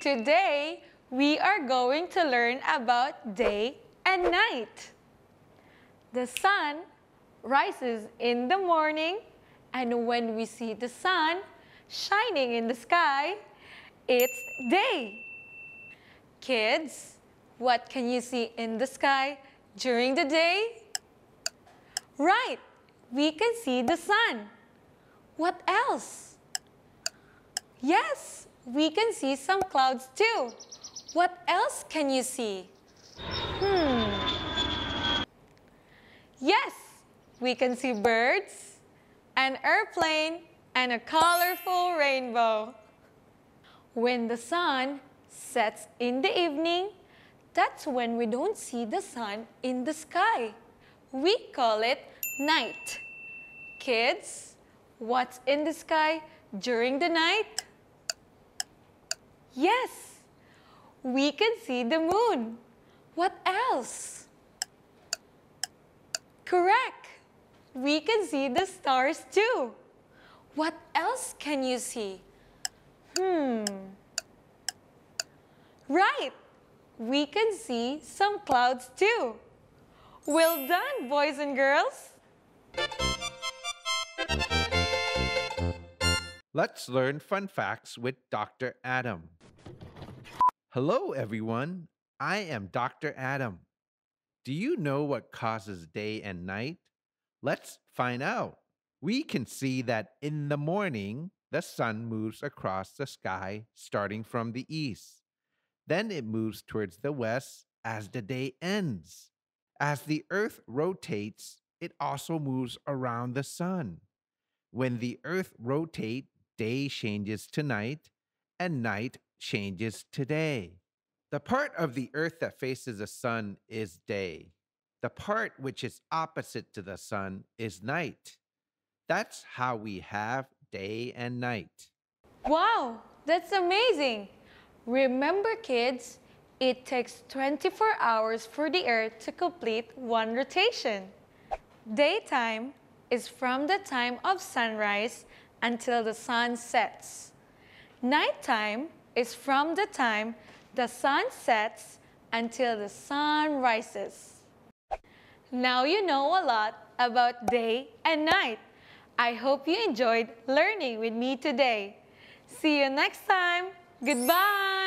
Today, we are going to learn about day and night. The sun rises in the morning, and when we see the sun shining in the sky, it's day. Kids, what can you see in the sky during the day? Right, we can see the sun. What else? Yes, we can see some clouds too. What else can you see? Hmm. Yes, we can see birds, an airplane, and a colorful rainbow. When the sun sets in the evening, that's when we don't see the sun in the sky. We call it night. Kids, what's in the sky during the night? Yes, we can see the moon. What else? Correct. We can see the stars too. What else can you see? Hmm. Right. We can see some clouds too. Well done, boys and girls. Let's learn fun facts with Dr. Adam. Hello, everyone. I am Dr. Adam. Do you know what causes day and night? Let's find out. We can see that in the morning, the sun moves across the sky starting from the east. Then it moves towards the west as the day ends. As the earth rotates, it also moves around the sun. When the earth rotates, day changes to night and night changes today. The part of the earth that faces the sun is day. The part which is opposite to the sun is night. That's how we have day and night. Wow, that's amazing. Remember, kids, it takes 24 hours for the Earth to complete one rotation. Daytime is from the time of sunrise until the sun sets. Nighttime is from the time the sun sets until the sun rises. Now you know a lot about day and night. I hope you enjoyed learning with me today. See you next time. Goodbye.